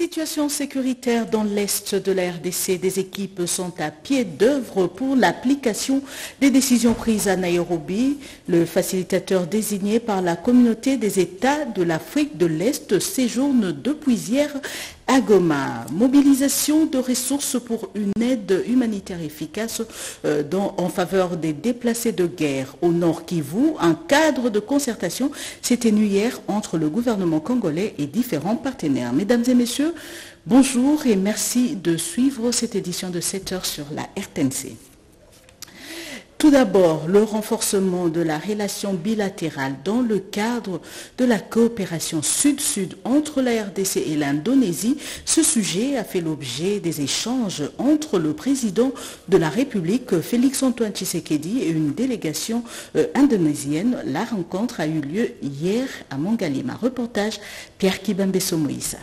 Situation sécuritaire dans l'Est de la RDC. Des équipes sont à pied d'œuvre pour l'application des décisions prises à Nairobi. Le facilitateur désigné par la communauté des États de l'Afrique de l'Est séjourne depuis hier à Goma. Mobilisation de ressources pour une aide humanitaire efficace euh, en faveur des déplacés de guerre au Nord Kivu. Un cadre de concertation s'est tenu hier entre le gouvernement congolais et différents partenaires. Mesdames et messieurs, bonjour et merci de suivre cette édition de 7 heures sur la RTNC. Tout d'abord, le renforcement de la relation bilatérale dans le cadre de la coopération sud-sud entre la RDC et l'Indonésie. Ce sujet a fait l'objet des échanges entre le président de la République, Félix-Antoine Tshisekedi, et une délégation euh, indonésienne. La rencontre a eu lieu hier à Mangalima. Reportage Pierre Kibambeso Moïse.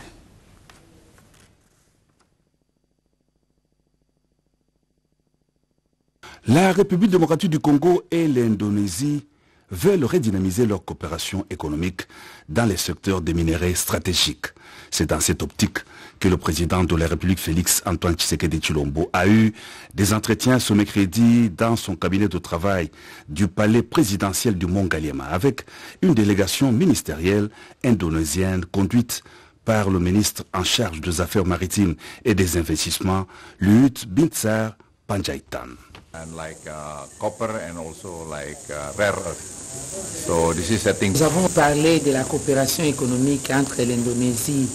La République démocratique du Congo et l'Indonésie veulent redynamiser leur coopération économique dans les secteurs des minéraux stratégiques. C'est dans cette optique que le président de la République Félix Antoine Tshisekedi Chilombo a eu des entretiens ce mercredi dans son cabinet de travail du palais présidentiel du Mont Galiema avec une délégation ministérielle indonésienne conduite par le ministre en charge des affaires maritimes et des investissements, Luhut Binsar Panjaitan. Nous avons parlé de la coopération économique entre l'Indonésie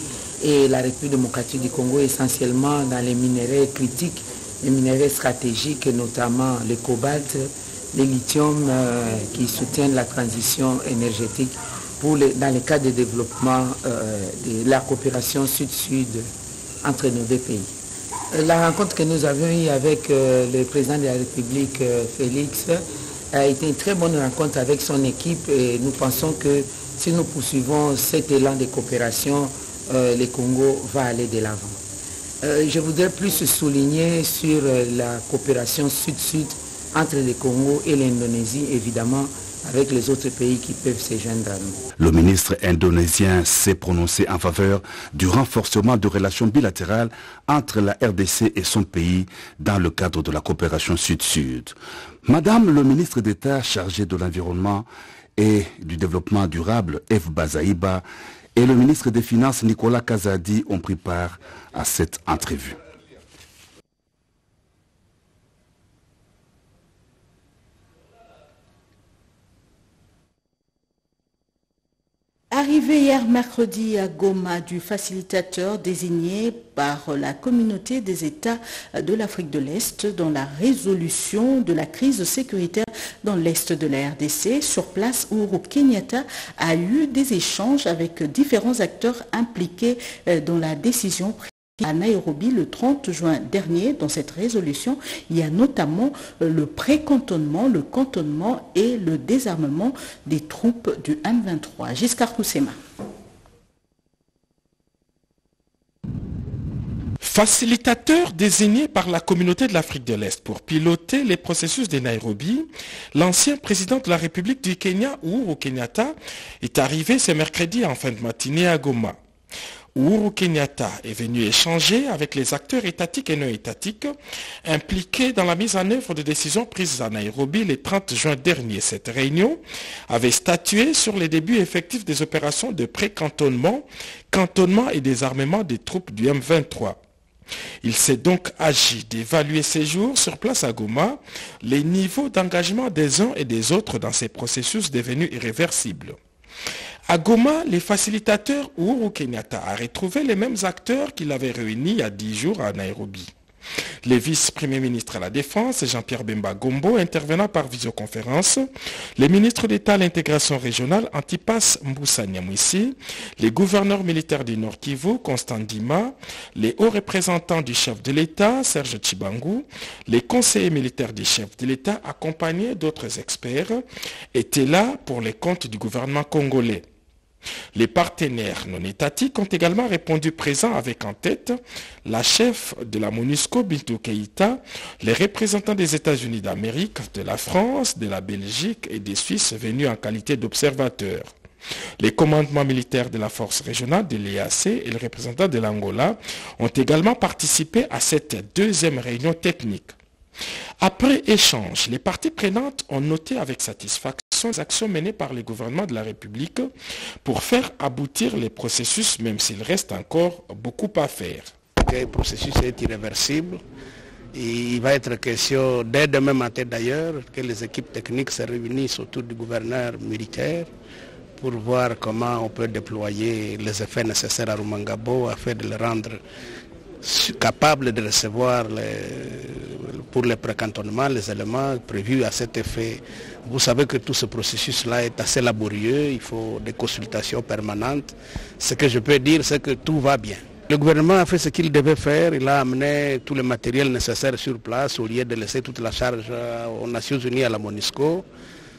et la République démocratique du Congo, essentiellement dans les minéraux critiques, les minéraux stratégiques, notamment le cobalt, le lithium euh, qui soutiennent la transition énergétique dans le cadre de développement euh, de la coopération sud-sud entre nos deux pays. La rencontre que nous avions eue avec euh, le président de la République, euh, Félix, a été une très bonne rencontre avec son équipe et nous pensons que si nous poursuivons cet élan de coopération, euh, le Congo va aller de l'avant. je voudrais plus souligner sur la coopération sud-sud entre le Congo et l'Indonésie, évidemment, avec les autres pays qui peuvent. Le ministre indonésien s'est prononcé en faveur du renforcement de relations bilatérales entre la RDC et son pays dans le cadre de la coopération sud-sud. Madame le ministre d'État chargé de l'environnement et du développement durable, Eve Bazaïba, et le ministre des Finances, Nicolas Kazadi, ont pris part à cette entrevue. Arrivé hier mercredi à Goma du facilitateur désigné par la communauté des États de l'Afrique de l'Est dans la résolution de la crise sécuritaire dans l'Est de la RDC. Sur place, Uhuru Kenyatta a eu des échanges avec différents acteurs impliqués euh, dans la décision prise à Nairobi le 30 juin dernier, dans cette résolution, il y a notamment euh, le pré-cantonnement, le cantonnement et le désarmement des troupes du M23. Giscard Koussema. Facilitateur désigné par la communauté de l'Afrique de l'Est pour piloter les processus de Nairobi, l'ancien président de la République du Kenya, Uhuru Kenyatta, est arrivé ce mercredi en fin de matinée à Goma. Uhuru Kenyatta est venu échanger avec les acteurs étatiques et non étatiques impliqués dans la mise en œuvre de décisions prises à Nairobi le 30 juin dernier. Cette réunion avait statué sur les débuts effectifs des opérations de pré-cantonnement, cantonnement et désarmement des troupes du M23. Il s'est donc agi d'évaluer ces jours sur place à Goma les niveaux d'engagement des uns et des autres dans ces processus devenus irréversibles. À Goma, les facilitateurs Uhuru Kenyatta a retrouvé les mêmes acteurs qu'il avait réunis il y a dix jours à Nairobi. Les vice-premiers ministres à la Défense, Jean-Pierre Bemba Gombo, intervenant par visioconférence, les ministres d'État à l'intégration régionale, Antipas Mboussa les gouverneurs militaires du Nord Kivu, Constant Dima, les hauts représentants du chef de l'État, Serge Chibangu, les conseillers militaires du chef de l'État, accompagnés d'autres experts, étaient là pour les comptes du gouvernement congolais. Les partenaires non étatiques ont également répondu présents avec en tête la chef de la MONUSCO, Bintou Keïta, les représentants des États-Unis d'Amérique, de la France, de la Belgique et des Suisses venus en qualité d'observateurs. Les commandements militaires de la force régionale de l'EAC et le représentant de l'Angola ont également participé à cette deuxième réunion technique. Après échange, les parties prenantes ont noté avec satisfaction les actions menées par les gouvernements de la République pour faire aboutir les processus, même s'il reste encore beaucoup à faire. Le processus est irréversible. Il va être question, dès demain matin d'ailleurs, que les équipes techniques se réunissent autour du gouverneur militaire pour voir comment on peut déployer les effets nécessaires à Rumangabo afin de le rendre capable de recevoir pour les précantonnements les éléments prévus à cet effet. Vous savez que tout ce processus-là est assez laborieux, il faut des consultations permanentes. Ce que je peux dire, c'est que tout va bien. Le gouvernement a fait ce qu'il devait faire, il a amené tout le matériel nécessaire sur place au lieu de laisser toute la charge aux Nations Unies à la MONUSCO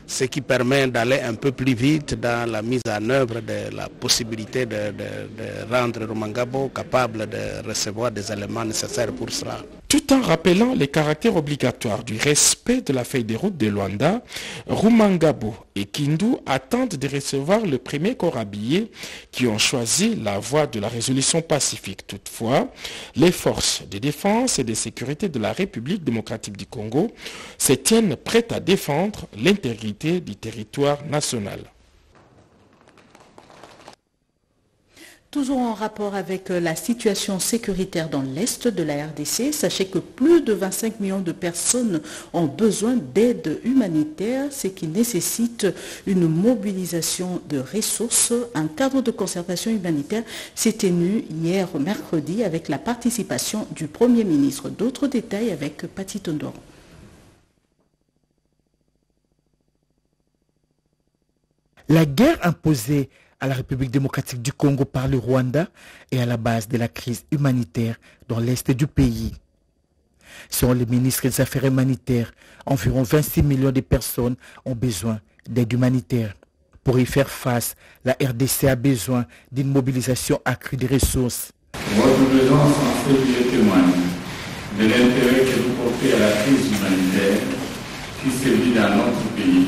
ce qui permet d'aller un peu plus vite dans la mise en œuvre de la possibilité de, rendre Rumangabo capable de recevoir des éléments nécessaires pour cela. Tout en rappelant les caractères obligatoires du respect de la feuille de route de Luanda, Rumangabo et Kindu attendent de recevoir le premier corps habillé qui ont choisi la voie de la résolution pacifique. Toutefois, les forces de défense et de sécurité de la République démocratique du Congo se tiennent prêtes à défendre l'intégrité du territoire national. Toujours en rapport avec euh, la situation sécuritaire dans l'Est de la RDC, sachez que plus de 25 millions de personnes ont besoin d'aide humanitaire, ce qui nécessite une mobilisation de ressources. Un cadre de conservation humanitaire s'est tenu hier mercredi avec la participation du Premier ministre. D'autres détails avec Patti Tondoro. La guerre imposée à la République démocratique du Congo par le Rwanda et à la base de la crise humanitaire dans l'est du pays. Selon les ministres des Affaires humanitaires, environ 26 millions de personnes ont besoin d'aide humanitaire. Pour y faire face, la RDC a besoin d'une mobilisation accrue des ressources. Votre présence en fait témoigne de l'intérêt que vous portez à la crise humanitaire qui sévit dans notre pays,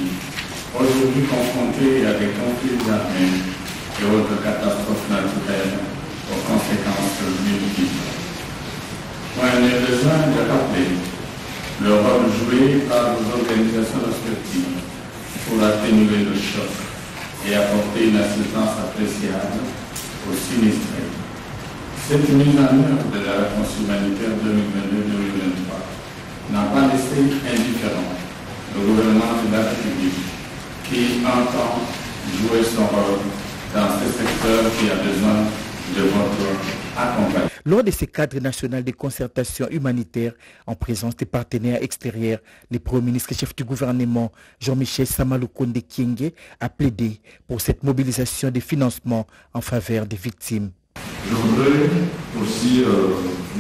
aujourd'hui confronté à des conflits armés et autres catastrophes naturelles aux conséquences multiples. On a besoin de rappeler le rôle joué par nos organisations respectives pour atténuer le choc et apporter une assistance appréciable aux sinistrés. Cette mise en œuvre de la réponse humanitaire 2022-2023 n'a pas laissé indifférent le gouvernement de la République qui entend jouer son rôle dans ce secteur qui a besoin de votre accompagnement. Lors de ce cadre national de concertation humanitaire en présence des partenaires extérieurs, le Premier ministre chef du gouvernement Jean-Michel Samaloukonde Kienge a plaidé pour cette mobilisation des financements en faveur des victimes. Je voudrais aussi euh,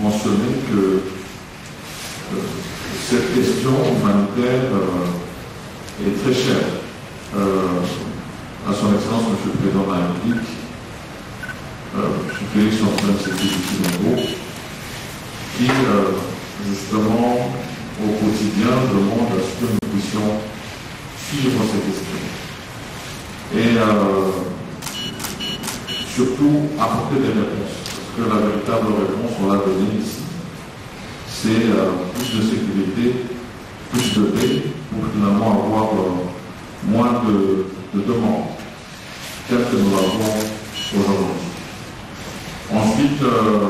mentionner que euh, cette question humanitaire euh, est très chère à son Excellence, M. le Président de la République, euh, M. Félix Antoine Tshisekedi qui, euh, justement, au quotidien, demande à ce que nous puissions suivre ces questions. Et euh, surtout apporter des réponses. Parce que la véritable réponse, on l'a donnée ici, c'est plus de sécurité, plus de paix, pour finalement avoir moins de demandes tel que nous l'avons aujourd'hui. Ensuite, euh,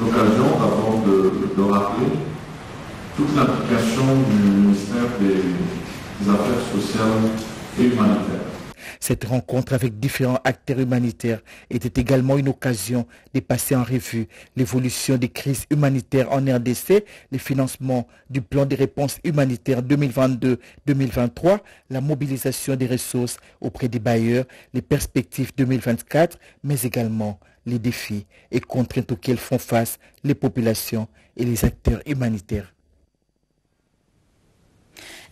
l'occasion d'abord de, rappeler toute l'implication du ministère des Affaires sociales et humanitaires. Cette rencontre avec différents acteurs humanitaires était également une occasion de passer en revue l'évolution des crises humanitaires en RDC, le financement du plan de réponse humanitaire 2022-2023, la mobilisation des ressources auprès des bailleurs, les perspectives 2024, mais également les défis et contraintes auxquels font face les populations et les acteurs humanitaires.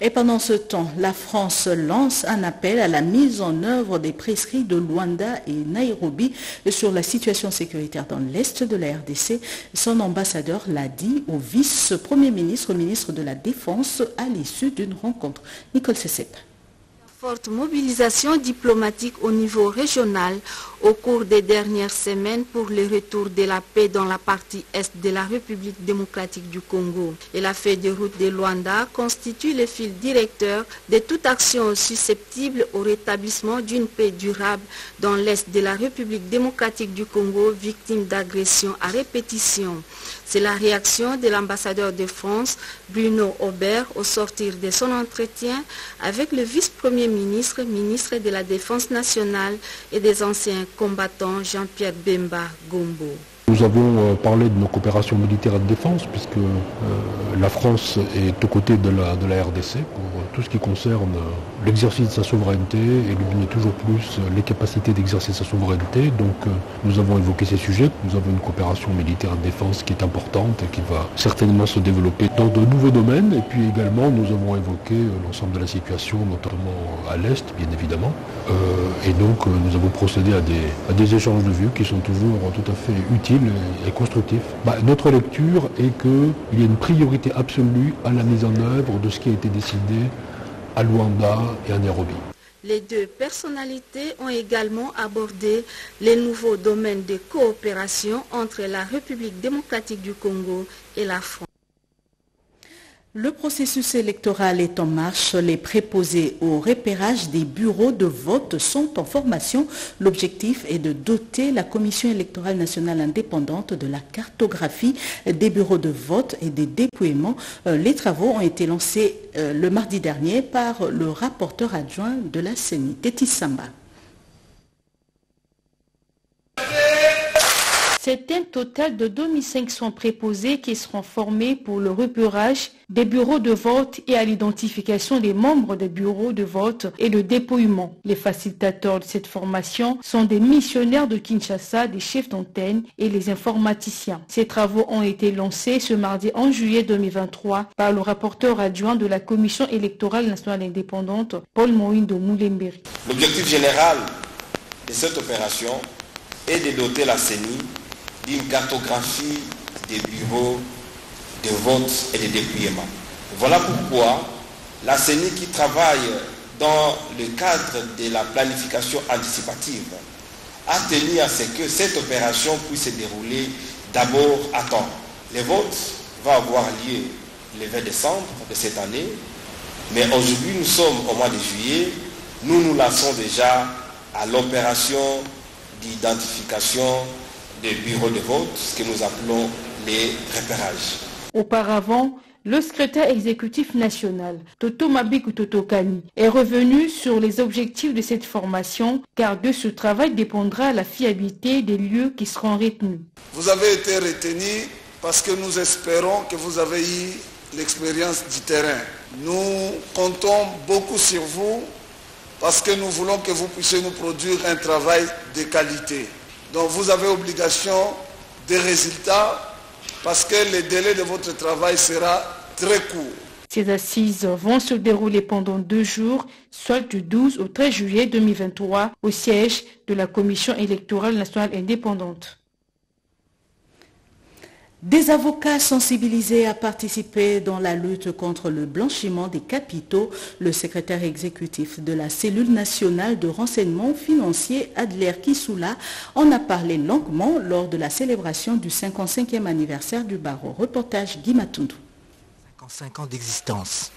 Et pendant ce temps, la France lance un appel à la mise en œuvre des prescrits de Luanda et Nairobi sur la situation sécuritaire dans l'Est de la RDC. Son ambassadeur l'a dit au vice-premier ministre, ministre de la Défense, à l'issue d'une rencontre. Nicole Sessep. Forte mobilisation diplomatique au niveau régional au cours des dernières semaines pour le retour de la paix dans la partie est de la République démocratique du Congo. Et la feuille de route de Luanda constitue le fil directeur de toute action susceptible au rétablissement d'une paix durable dans l'est de la République démocratique du Congo, victime d'agressions à répétition. C'est la réaction de l'ambassadeur de France, Bruno Aubert, au sortir de son entretien avec le vice-premier ministre, ministre de la Défense nationale et des anciens combattants Jean-Pierre Bemba Gombo. Nous avons euh, parlé de nos coopérations militaires et de défense, puisque euh, la France est aux côtés de la, de la RDC pour euh, tout ce qui concerne l'exercice de sa souveraineté et lui toujours plus les capacités d'exercer sa souveraineté. Donc nous avons évoqué ces sujets. Nous avons une coopération militaire et de défense qui est importante et qui va certainement se développer dans de nouveaux domaines. Et puis également, nous avons évoqué l'ensemble de la situation, notamment à l'Est, bien évidemment. et donc nous avons procédé à des échanges de vues qui sont toujours tout à fait utiles et constructif. Bah, notre lecture est qu'il y a une priorité absolue à la mise en œuvre de ce qui a été décidé à Luanda et à Nairobi. Les deux personnalités ont également abordé les nouveaux domaines de coopération entre la République démocratique du Congo et la France. Le processus électoral est en marche. Les préposés au repérage des bureaux de vote sont en formation. L'objectif est de doter la Commission électorale nationale indépendante de la cartographie des bureaux de vote et des dépouillements. Euh, les travaux ont été lancés euh, le mardi dernier par le rapporteur adjoint de la CENI, Tétis Samba. C'est un total de 2500 préposés qui seront formés pour le repérage des bureaux de vote et à l'identification des membres des bureaux de vote et le dépouillement. Les facilitateurs de cette formation sont des missionnaires de Kinshasa, des chefs d'antenne et les informaticiens. Ces travaux ont été lancés ce mardi 11 juillet 2023 par le rapporteur adjoint de la Commission électorale nationale indépendante, Paul Moïndo Moulemberi. L'objectif général de cette opération est de doter la CENI d'une cartographie des bureaux de vote et de dépouillement. Voilà pourquoi la CENI qui travaille dans le cadre de la planification anticipative a tenu à ce que cette opération puisse se dérouler d'abord à temps. Le vote va avoir lieu le 20 décembre de cette année, mais aujourd'hui nous sommes au mois de juillet, nous nous lançons déjà à l'opération d'identification des bureaux de vote, ce que nous appelons les repérages. Auparavant, le secrétaire exécutif national, Toto Mabiku Totokani, est revenu sur les objectifs de cette formation car de ce travail dépendra la fiabilité des lieux qui seront retenus. Vous avez été retenu parce que nous espérons que vous avez eu l'expérience du terrain. Nous comptons beaucoup sur vous parce que nous voulons que vous puissiez nous produire un travail de qualité. Donc vous avez obligation des résultats parce que le délai de votre travail sera très court. Ces assises vont se dérouler pendant deux jours, soit du 12 au 13 juillet 2023, au siège de la Commission électorale nationale indépendante. Des avocats sensibilisés à participer dans la lutte contre le blanchiment des capitaux, le secrétaire exécutif de la cellule nationale de renseignement financier Adler Kissoula en a parlé longuement lors de la célébration du 55e anniversaire du barreau. Reportage Guy Matundu. 55 ans d'existence.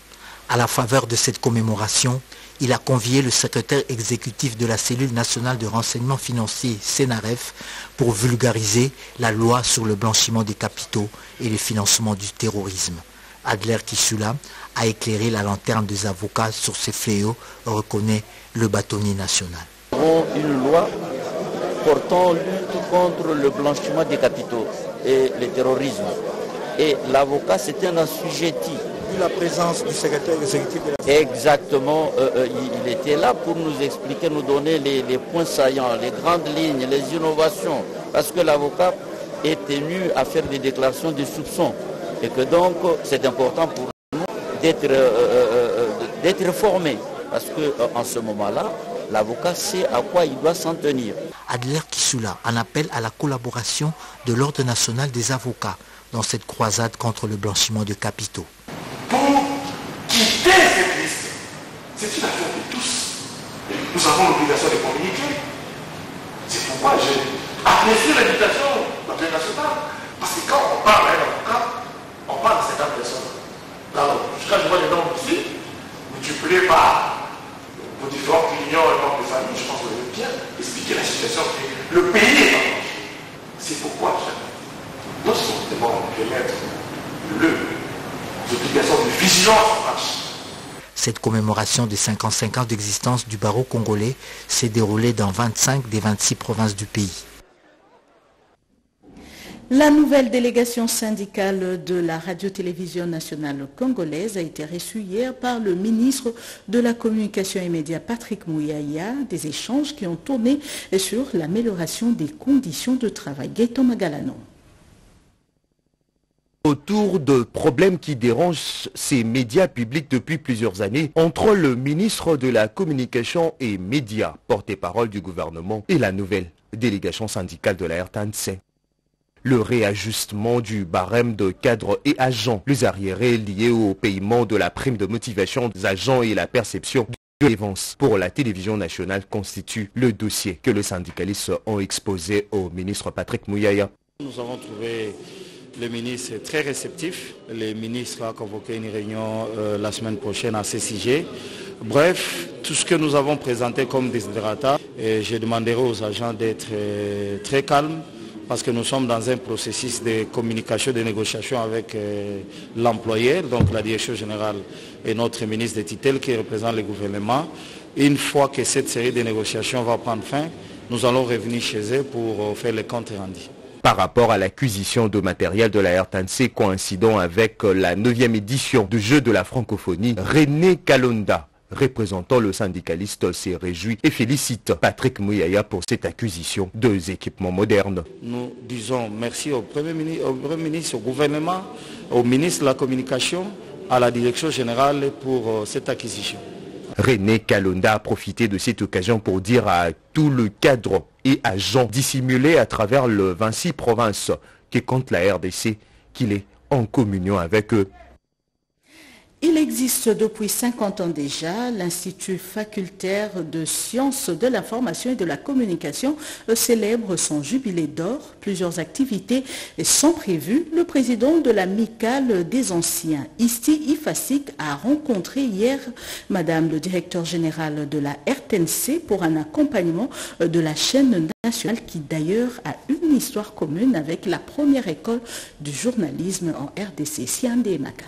À la faveur de cette commémoration, il a convié le secrétaire exécutif de la cellule nationale de renseignement financier, CENAREF, pour vulgariser la loi sur le blanchiment des capitaux et le financement du terrorisme. Adler Kishula a éclairé la lanterne des avocats sur ces fléaux, reconnaît le bâtonnier national. Nous avons une loi portant lutte contre le blanchiment des capitaux et le terrorisme. Et l'avocat, c'était un assujetti la présence du secrétaire exécutif de la Exactement, euh, euh, il, était là pour nous expliquer, nous donner les, points saillants, les grandes lignes, les innovations, parce que l'avocat est tenu à faire des déclarations de soupçons. Et que donc c'est important pour nous d'être euh, formé, parce qu'en ce moment-là, l'avocat sait à quoi il doit s'en tenir. Adler Kisula en appelle à la collaboration de l'Ordre national des avocats dans cette croisade contre le blanchiment de capitaux pour quitter cette liste. C'est une affaire de tous. nous avons l'obligation de communiquer. C'est pourquoi j'ai apprécié l'invitation de la nationale. Parce que quand on parle à un avocat, on parle de 50 personnes. Alors, quand je vois les noms ici, multipliés par vos différentes opinions et membres de famille, je pense que vous allez bien expliquer la situation le pays est Cette commémoration des 55 ans d'existence du barreau congolais s'est déroulée dans 25 des 26 provinces du pays. La nouvelle délégation syndicale de la radio-télévision nationale congolaise a été reçue hier par le ministre de la Communication et Médias Patrick Mouyaya, des échanges qui ont tourné sur l'amélioration des conditions de travail. Gaëtan autour de problèmes qui dérangent ces médias publics depuis plusieurs années entre le ministre de la Communication et Médias, porte-parole du gouvernement, et la nouvelle délégation syndicale de la RTNC. Le réajustement du barème de cadres et agents, les arriérés liés au paiement de la prime de motivation des agents et la perception de l'avance pour la télévision nationale constitue le dossier que les syndicalistes ont exposé au ministre Patrick Mouyaya. Nous avons trouvé le ministre est très réceptif. Le ministre a convoqué une réunion euh, la semaine prochaine à CCG. Bref, tout ce que nous avons présenté comme desiderata, et je demanderai aux agents d'être euh, très calmes parce que nous sommes dans un processus de communication, de négociation avec euh, l'employeur, donc la direction générale et notre ministre de Titel qui représente le gouvernement. Une fois que cette série de négociations va prendre fin, nous allons revenir chez eux pour faire les comptes rendus par rapport à l'acquisition de matériel de la RTNC coïncidant avec la 9e édition du jeu de la francophonie, René Kalonda, représentant le syndicaliste, s'est réjoui et félicite Patrick Mouyaya pour cette acquisition de équipements modernes. Nous disons merci au Premier ministre, au, Premier ministre, au gouvernement, au ministre de la Communication, à la Direction générale pour cette acquisition. René Kalonda a profité de cette occasion pour dire à tout le cadre et agents dissimulés à travers le 26 provinces qui compte la RDC qu'il est en communion avec eux. Il existe depuis 50 ans déjà l'Institut facultaire de sciences de l'information et de la communication célèbre son jubilé d'or. Plusieurs activités sont prévues. Le président de l'amicale des anciens, Isti Ifasik, a rencontré hier Madame le directeur général de la RTNC pour un accompagnement de la chaîne nationale qui d'ailleurs a une histoire commune avec la première école du journalisme en RDC, Siande Maka.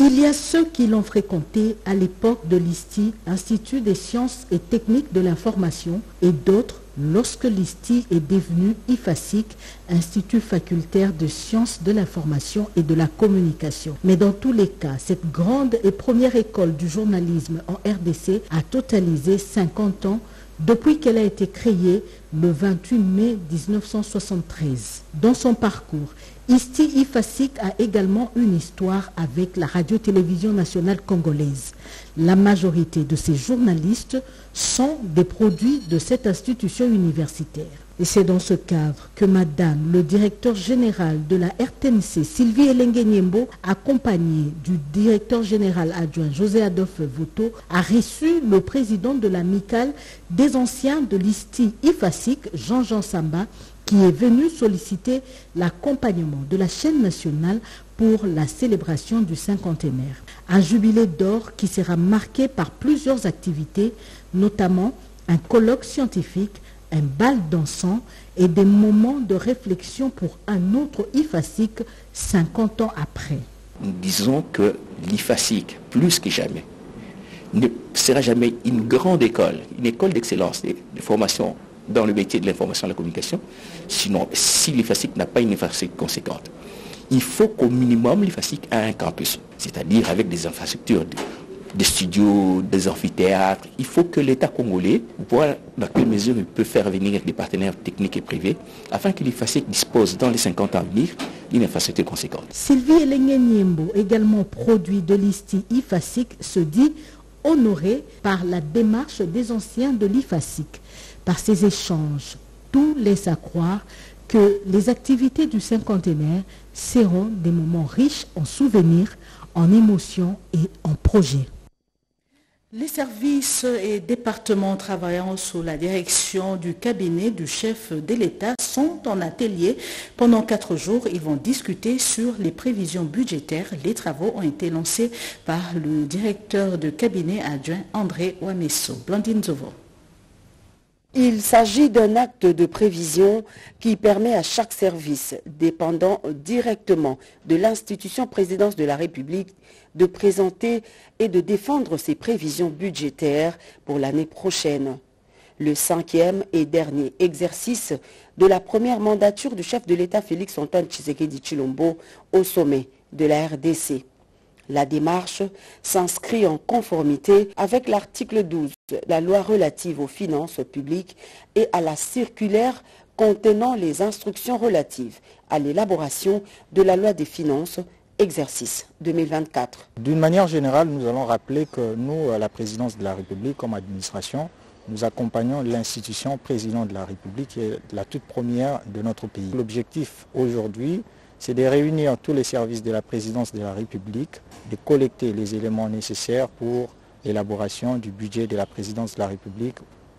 Il y a ceux qui l'ont fréquenté à l'époque de l'ISTI, Institut des sciences et techniques de l'information, et d'autres lorsque l'ISTI est devenu IFASIC, Institut facultaire de sciences de l'information et de la communication. Mais dans tous les cas, cette grande et première école du journalisme en RDC a totalisé 50 ans depuis qu'elle a été créée le 28 mai 1973. Dans son parcours, Isti Ifasik a également une histoire avec la radio-télévision nationale congolaise. La majorité de ces journalistes sont des produits de cette institution universitaire. Et c'est dans ce cadre que Madame le directeur général de la RTNC, Sylvie Elengue Niembo, accompagnée du directeur général adjoint José Adolphe Voto, a reçu le président de l'amicale des anciens de l'ISTI IFASIC, Jean-Jean Samba, qui est venu solliciter l'accompagnement de la chaîne nationale pour la célébration du cinquantenaire. Un jubilé d'or qui sera marqué par plusieurs activités, notamment un colloque scientifique, un bal dansant et des moments de réflexion pour un autre IFASIC 50 ans après. Disons que l'IFASIC, plus que jamais, ne sera jamais une grande école, une école d'excellence de formation dans le métier de l'information et de la communication. Sinon, si l'IFASIC n'a pas une infrastructure conséquente, il faut qu'au minimum l'IFASIC ait un campus, c'est-à-dire avec des infrastructures, des studios, des amphithéâtres. Il faut que l'État congolais voit dans quelle mesure il peut faire venir des partenaires techniques et privés afin que l'IFASIC dispose dans les 50 ans à venir d'une infrastructure conséquente. Sylvie Elenge également produit de l'ISTI IFASIC, se dit honoré par la démarche des anciens de l'IFASIC. Par ces échanges, tout laisse à croire que les activités du cinquantenaire seront des moments riches en souvenirs, en émotions et en projets. Les services et départements travaillant sous la direction du cabinet du chef de l'État sont en atelier. Pendant quatre jours, ils vont discuter sur les prévisions budgétaires. Les travaux ont été lancés par le directeur de cabinet adjoint André Wamesso. Blandine Zovo. Il s'agit d'un acte de prévision qui permet à chaque service dépendant directement de l'institution présidence de la République de présenter et de défendre ses prévisions budgétaires pour l'année prochaine. Le cinquième et dernier exercice de la première mandature du chef de l'État Félix Antoine Tshisekedi Chilombo au sommet de la RDC. La démarche s'inscrit en conformité avec l'article 12 de la loi relative aux finances publiques et à la circulaire contenant les instructions relatives à l'élaboration de la loi des finances exercice 2024. D'une manière générale, nous allons rappeler que nous, à la présidence de la République, comme administration, nous accompagnons l'institution président de la République qui la toute première de notre pays. L'objectif aujourd'hui, c'est de réunir tous les services de la présidence de la République, de collecter les éléments nécessaires pour l'élaboration du budget de la présidence de la République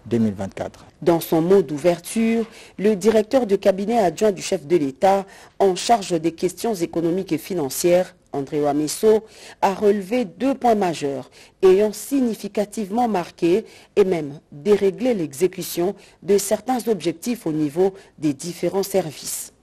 2024. Dans son mot d'ouverture, le directeur de cabinet adjoint du chef de l'État en charge des questions économiques et financières, André Wamesso, a relevé deux points majeurs ayant significativement marqué et même déréglé l'exécution de certains objectifs au niveau des différents services.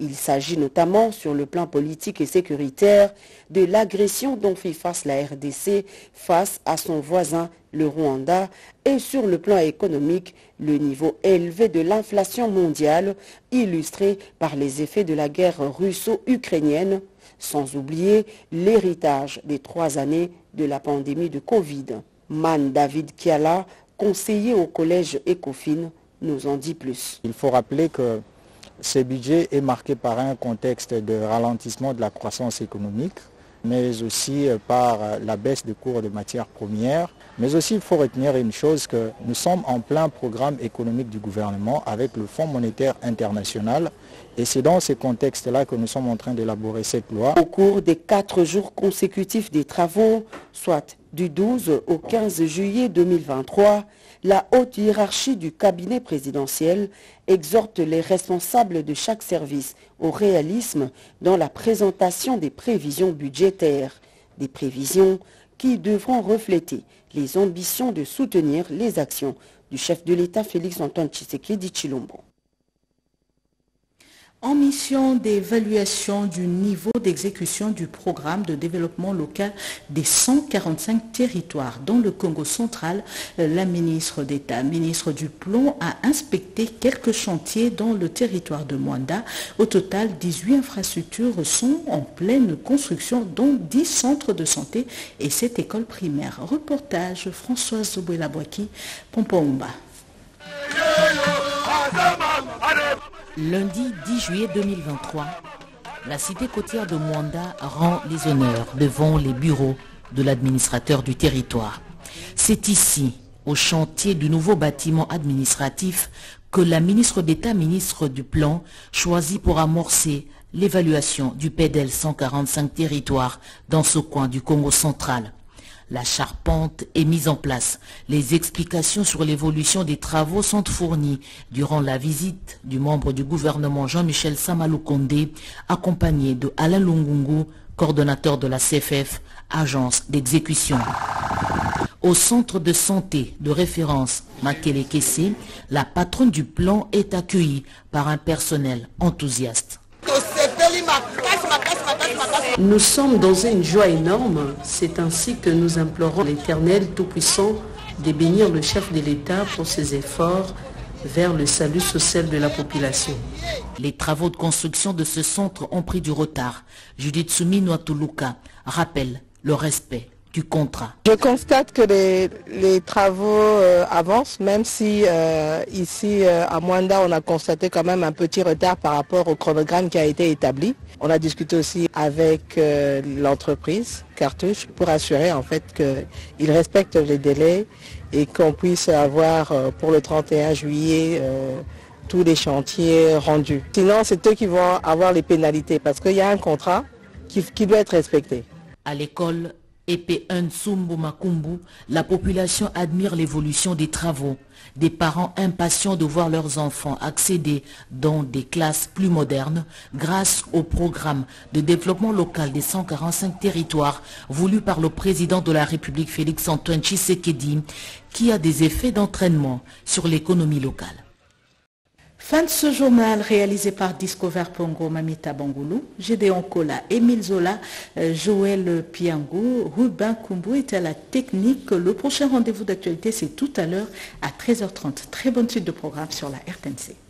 Il s'agit notamment, sur le plan politique et sécuritaire, de l'agression dont fait face la RDC face à son voisin, le Rwanda, et sur le plan économique, le niveau élevé de l'inflation mondiale, illustré par les effets de la guerre russo-ukrainienne, sans oublier l'héritage des trois années de la pandémie de Covid. Man David Kiala, conseiller au collège ECOFIN, nous en dit plus. Il faut rappeler que ce budget est marqué par un contexte de ralentissement de la croissance économique, mais aussi par la baisse des cours de matières premières. Mais aussi, il faut retenir une chose, que nous sommes en plein programme économique du gouvernement avec le Fonds monétaire international. Et c'est dans ce contexte-là que nous sommes en train d'élaborer cette loi. Au cours des quatre jours consécutifs des travaux, soit du 12 au 15 juillet 2023, la haute hiérarchie du cabinet présidentiel exhorte les responsables de chaque service au réalisme dans la présentation des prévisions budgétaires, des prévisions qui devront refléter les ambitions de soutenir les actions du chef de l'État Félix Antoine Tshisekedi Chilombo en mission d'évaluation du niveau d'exécution du programme de développement local des 145 territoires dans le Congo central, la ministre d'État, ministre du Plomb, a inspecté quelques chantiers dans le territoire de Mwanda. Au total, 18 infrastructures sont en pleine construction, dont 10 centres de santé et 7 écoles primaires. Reportage Françoise Zobouela-Boaki, Pompoumba. Lundi 10 juillet 2023, la cité côtière de Mwanda rend les honneurs devant les bureaux de l'administrateur du territoire. C'est ici, au chantier du nouveau bâtiment administratif, que la ministre d'État, ministre du Plan, choisit pour amorcer l'évaluation du PEDEL 145 territoires dans ce coin du Congo central. La charpente est mise en place. Les explications sur l'évolution des travaux sont fournies durant la visite du membre du gouvernement Jean-Michel Samalou Kondé, accompagné de Alain Lungungu, coordonnateur de la CFF, agence d'exécution. Au centre de santé de référence Makele Kessé, la patronne du plan est accueillie par un personnel enthousiaste. Nous sommes dans une joie énorme. C'est ainsi que nous implorons l'Éternel Tout-Puissant de bénir le chef de l'État pour ses efforts vers le salut social de la population. Les travaux de construction de ce centre ont pris du retard. Judith Soumi Toulouka rappelle le respect du contrat. Je constate que les, travaux euh, avancent, même si euh, ici euh, à Mwanda, on a constaté quand même un petit retard par rapport au chronogramme qui a été établi. On a discuté aussi avec l'entreprise Cartouche pour assurer en fait qu'ils respectent les délais et qu'on puisse avoir pour le 31 juillet tous les chantiers rendus. Sinon, c'est eux qui vont avoir les pénalités parce qu'il y a un contrat qui, qui doit être respecté. À l'école P1 Sumbu Makumbu, la population admire l'évolution des travaux. Des parents impatients de voir leurs enfants accéder dans des classes plus modernes grâce au programme de développement local des 145 territoires voulu par le président de la République Félix-Antoine Tshisekedi qui a des effets d'entraînement sur l'économie locale. Fin de ce journal réalisé par Discover Pongo Mamita Bangoulou, Gédéon Kola, Émile Zola, Joël Piangou, Ruben Kumbu était à la technique. Le prochain rendez-vous d'actualité, c'est tout à l'heure à 13h30. Très bonne suite de programme sur la RTNC.